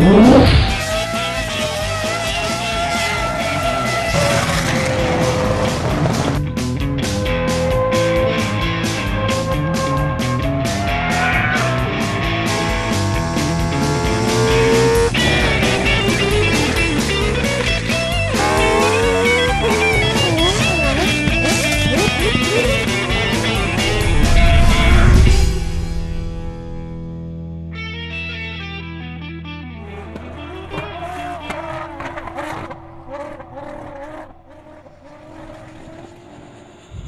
Uh